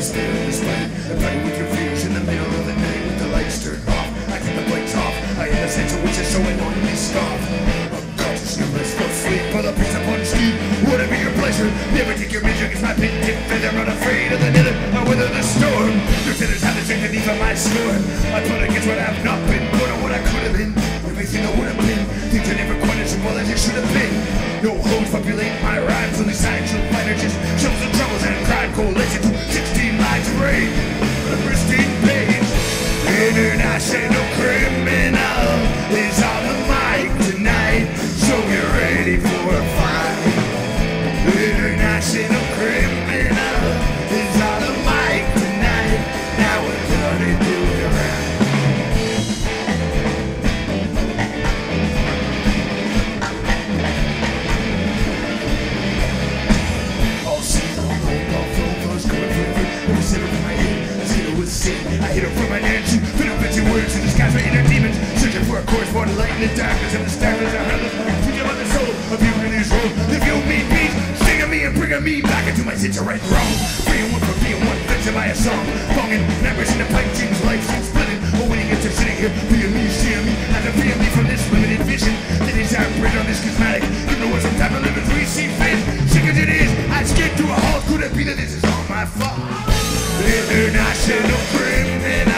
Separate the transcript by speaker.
Speaker 1: the state of this land. I fight with confusion in the middle of the night with the lights turned off. I think the lights off. I had a sense of which is so annoyingly scoffed. Unconscious numbers for sleep, for the piece upon it be your pleasure, never take your measure. It's my pit tip feather, afraid of the nether. I weather the storm. Your tenders have the strength and even my score. I put against what I've not been, born or what I could have been. Everything I would have been. Things are never quite as well as it should have been. No hoes populate my rhymes, only signs you'll find international criminal is on the mic tonight, so get ready for a fight. International criminal is on the mic tonight. Now we're gonna center of my I hit it with sin. I hit it from my hands, for the light in the darkness, and the stars are heartless. Thinking about the soul of you in this room. If you mean peace, singing me and bringing me back into my and wrong. Being one for being one, victim by a song. Longing, numbers in the pipe, dreams, life, seems splitting. But when you get to sitting here, being me, seeing me, and to being me from this limited vision. The desire bridge on this cosmetic. You know what some type of living we see fit. Sick as it is, I skip to a halt. Could it be that this is all my fault? International criminal